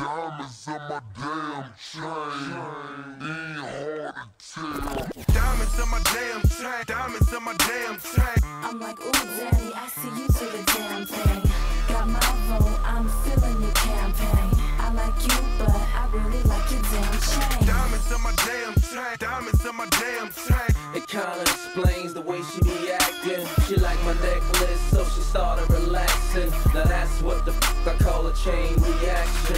Diamonds in my damn chain. Ain't hard to tell. Diamonds in my damn chain. Diamonds in my damn chain. I'm like, ooh, daddy, I see you to the damn thing. Got my vote, I'm feeling your campaign. I like you, but I really like your damn chain. Diamonds in my damn chain. Diamonds in my damn chain. It kinda explains the way she be acting. She like my necklace, so she started relaxing. Now that's what the f I call a chain reaction.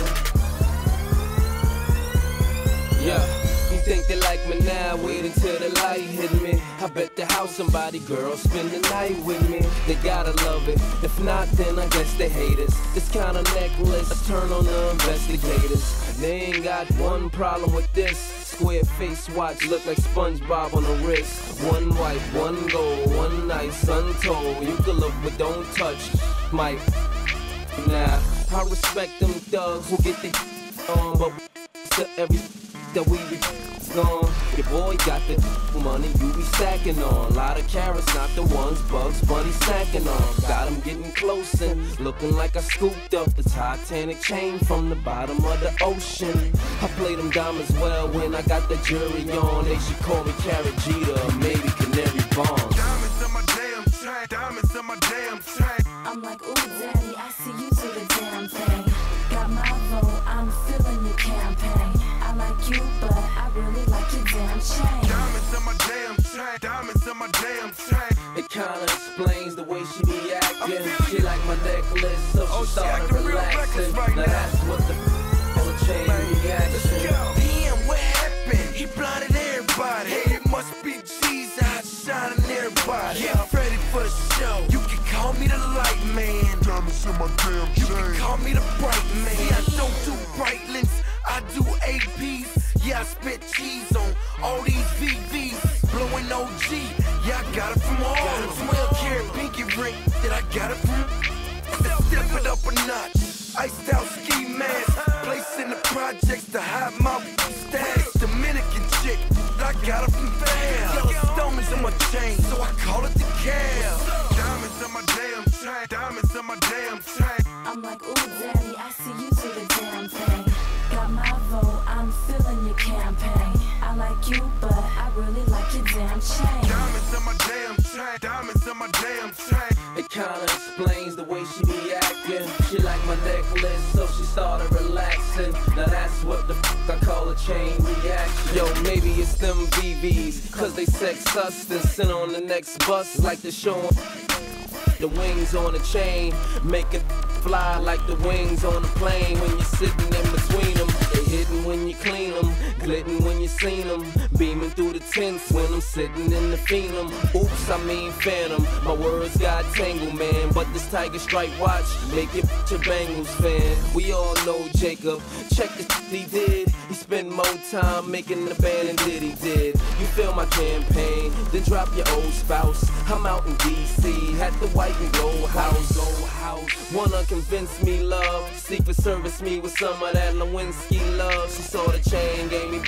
Yeah. You think they like me now? Wait until the light hit me. I bet the house somebody, girl, spend the night with me. They gotta love it. If not, then I guess they hate us. This kind of necklace, I turn on the investigators. They ain't got one problem with this. Square face watch look like SpongeBob on the wrist. One white, one gold, one nice, untold. You can look but don't touch. Mike. Nah, I respect them thugs who get the on, but to every that we be gone. Your boy got the money you be stacking on. Lot of carrots, not the ones Bugs Bunny snacking on. Got him getting close and looking like I scooped up the Titanic chain from the bottom of the ocean. I played them diamonds well when I got the jury on. They should call me Carrot Jeter or maybe Canary Bonds. Diamonds in my damn chain. Diamonds in my damn chain. I'm like, ooh, daddy, Diamonds my damn chain. It kinda explains the way she be acting. She like my necklace, so she Oh, she started acting real relaxing. right now now. that's what the f- a chain reaction. Damn, what happened? He blinded everybody. Hey, it must be Jesus shining everybody. Get ready for the show. You can call me the light man. Diamonds in my damn chain. You can call me the bright man. See, I don't do Breitlings, I do APs. Yeah, I spit cheese Iced out ski mask. Place in the projects to hide my stash. Dominican chick, I got it from Fab. Yellow stones in my chain, so I call it the cab. Diamonds in my damn chain. Diamonds in my damn chain. I'm like, ooh, daddy, I see you to the damn thing. Got my vote, I'm feeling your campaign. I like you, but I really like your damn chain. Diamonds in my damn chain. Diamonds in my damn chain. It kinda explains the way she be acting. She like my necklace, so she started relaxing. Now that's what the f I call a chain reaction. Yo, maybe it's them VVs, cause they sex us and sent on the next bus like the show. The wings on a chain, make it fly like the wings on a plane when you're sitting in between them. They hidden when you clean them, glittin' when you seen them, beaming through the tents when I'm sitting in the phenum. Oops, I mean phantom. My words got tangled, man, but this tiger stripe watch make it your Bengals fan. We all know Jacob. Check the he did. He spent more time making the band than did he did. You feel my campaign, then drop your old spouse. I'm out in DC, at the white and gold house. Gold house. Wanna convince me love, secret service me with some of that Lewinsky love. She saw the chain, gave me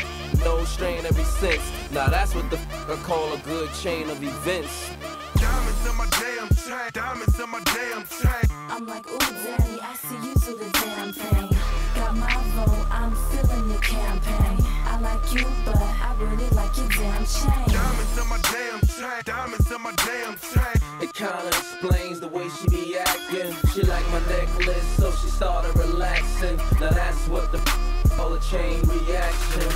no strain ever since. Now that's what the f- I call a good chain of events. Diamonds in my damn chain. Diamonds in my damn chain. I'm like, ooh, daddy, I see you to the damn thing. Got my vote, I'm feeling your campaign. I like you, but I really like your damn chain. Diamonds in my damn chain. Diamonds in my damn chain. It kinda explains the way she be acting. She like my necklace, so she started relaxing. Now that's what the f- call a chain reaction. Diamonds